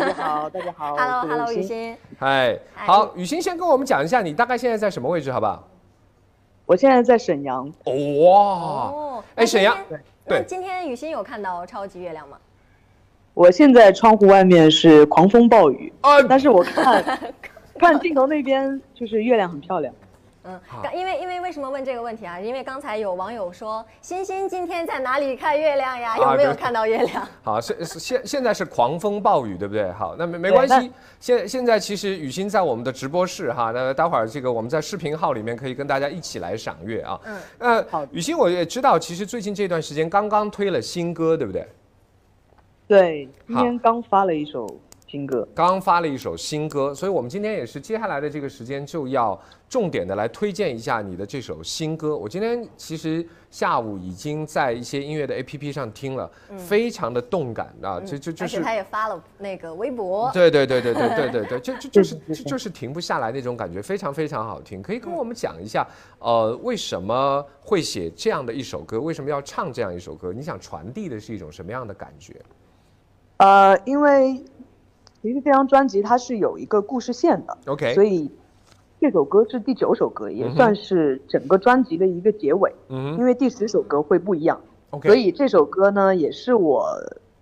大家好，大家好。Hello，Hello，我是雨欣。嗨，好，雨欣先跟我们讲一下，你大概现在在什么位置，好不好？我现在在沈阳，哇，哦，哎沈阳对那今天雨欣有看到超级月亮吗？我现在窗户外面是狂风暴雨，啊，但是我看 看镜头那边就是月亮很漂亮。嗯因为因为为什么问这个问题啊？因为刚才有网友说，欣欣今天在哪里看月亮呀？有没有看到月亮？好，是是现现在是狂风暴雨，对不对？好，那没没关系。现现在其实雨欣在我们的直播室哈，那待会儿这个我们在视频号里面可以跟大家一起来赏月啊。嗯，那好雨欣我也知道，其实最近这段时间刚刚推了新歌，对不对？对，今天刚发了一首新歌。刚发了一首新歌，所以我们今天也是接下来的这个时间就要重点的来推荐一下你的这首新歌。我今天其实下午已经在一些音乐的 APP 上听了，非常的动感啊，就就就是而且他也发了那个微博。对对对对对对对对，就就 就是对对对就就是停不下来那种感觉，非常非常好听。可以跟我们讲一下，呃，为什么会写这样的一首歌？为什么要唱这样一首歌？你想传递的是一种什么样的感觉呃，因为其实这张专辑它是有一个故事线的，？OK，所以这首歌是第九首歌，也算是整个专辑的一个结尾。嗯因为第十首歌会不一样，，OK，所以这首歌呢也是我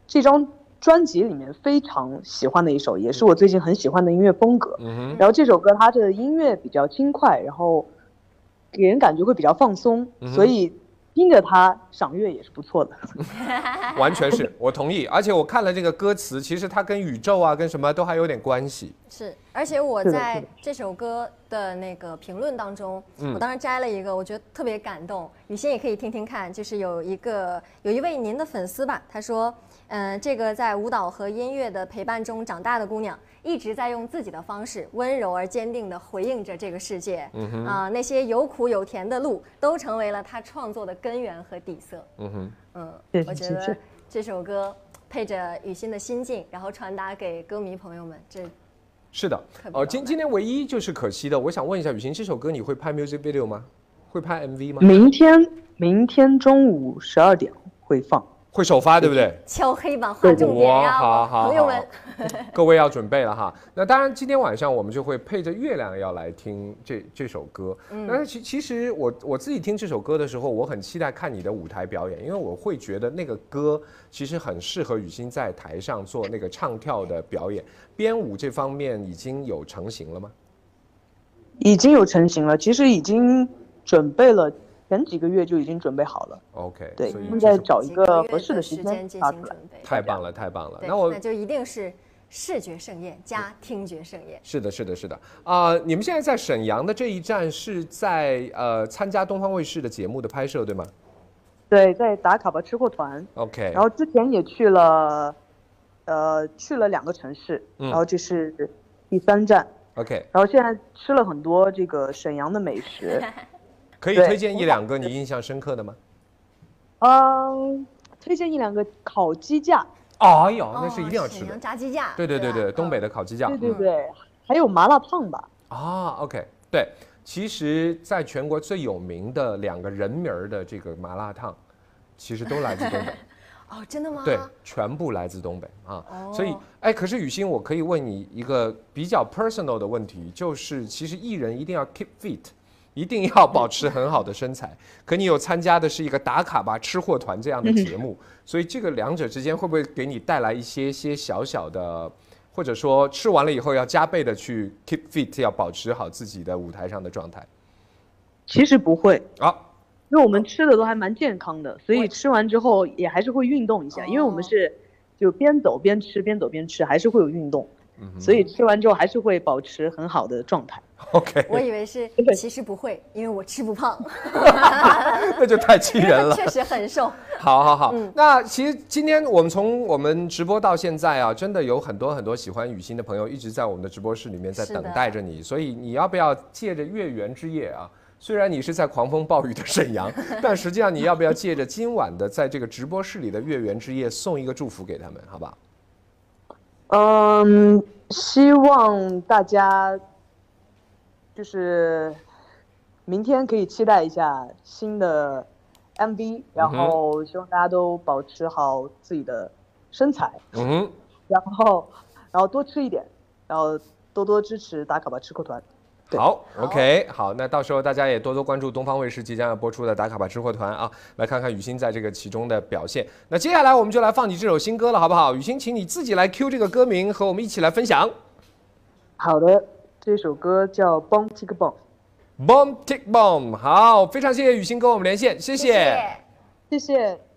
这张专辑里面非常喜欢的一首，也是我最近很喜欢的音乐风格。然后这首歌它的音乐比较轻快，然后给人感觉会比较放松，嗯所以听着它赏月也是不错的。完全是我同意。而且我看了这个歌词，其实它跟宇宙啊，跟什么都还有点关系。是，而且我在这首歌的那个评论当中，嗯我当时摘了一个，我觉得特别感动。雨欣也可以听听看，就是有一个有一位您的粉丝吧，他说，嗯、这个在舞蹈和音乐的陪伴中长大的姑娘，一直在用自己的方式，温柔而坚定地回应着这个世界。嗯啊、那些有苦有甜的路，都成为了她创作的根源和底色。嗯哼，嗯，我觉得这首歌配着雨欣的心境，然后传达给歌迷朋友们，这是的特。别呃，今今天唯一就是可惜的，我想问一下雨欣，这首歌你会拍 music video 吗？会拍 MV 吗？明天明天中午十二点会放。会首发，对不对？敲黑板划重点，呀，好好好朋友们。各位要准备了哈。那当然，今天晚上我们就会配着月亮要来听这这首歌。嗯那其其实我我自己听这首歌的时候，我很期待看你的舞台表演，因为我会觉得那个歌其实很适合雨欣在台上做那个唱跳的表演。编舞这方面已经有成型了吗？已经有成型了，其实已经准备了，前几个月就已经准备好了。OK，对，所以现在找一个合适的时间进发出来。行准备。太棒了，太棒了。那我那就一定是视觉盛宴加听觉盛宴。是的，是的，是的。啊、你们现在在沈阳的这一站是在呃参加东方卫视的节目的拍摄，对吗对，在打卡吧吃货团，？OK，然后之前也去了，呃，去了两个城市，嗯然后这是第三站，OK，然后现在吃了很多这个沈阳的美食，可以推荐一两个你印象深刻的吗？嗯，推荐一两个烤鸡架，哎呦，那是一定要哦沈阳吃的。炸鸡架。对对对对，吧东北嗯的烤鸡架。对对嗯对，还有麻辣烫吧，啊，OK，对，其实在全国最有名的两个人名儿的这个麻辣烫，其实都来自东北。哦，真的吗？对，全部来自东北啊。哦所以，哎，可是雨欣，我可以问你一个比较 personal 的问题，就是其实艺人一定要 keep fit，一定要保持很好的身材。可你有参加的是一个打卡吧吃货团这样的节目，所以这个两者之间会不会给你带来一些些小小的，或者说吃完了以后要加倍的去 keep fit，要保持好自己的舞台上的状态？其实不会，啊，因为我们吃的都还蛮健康的，所以吃完之后也还是会运动一下，因为我们哦是就边走边吃，边走边吃，还是会有运动，嗯所以吃完之后还是会保持很好的状态。OK，我以为是，其实不会，因为我吃不胖，那就太气人了。确实很瘦。好好好，嗯那其实今天我们从我们直播到现在啊，真的有很多很多喜欢雨欣的朋友一直在我们的直播室里面在等待着你，所以你要不要借着月圆之夜啊？虽然你是在狂风暴雨的沈阳，但实际上你要不要借着今晚的在这个直播室里的月圆之夜送一个祝福给他们，好不好？嗯，希望大家就是明天可以期待一下新的 MV，然后希望大家都保持好自己的身材，嗯，然后然后多吃一点，然后多多支持打卡吧吃货团。对好，OK，好，那到时候大家也多多关注东方卫视即将要播出的《打卡吧吃货团》啊，来看看雨欣在这个其中的表现。那接下来我们就来放你这首新歌了，好不好？雨欣，请你自己来 Q 这个歌名，和我们一起来分享。好的，这首歌叫《Boom Tick Boom》，Boom tick boom，好，非常谢谢雨欣跟我们连线，谢谢谢谢谢谢。